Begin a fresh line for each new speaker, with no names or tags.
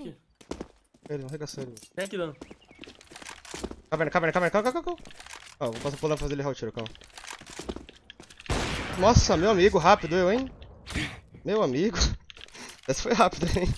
Ele, não arregaçou ele.
Vem aqui dano.
Caverna, caverna, caverna, calma, calma, calma. Ó, vou passar por lá pra fazer ele errar o tiro, calma. Nossa, meu amigo, rápido eu, hein? Meu amigo. Essa foi rápida, hein?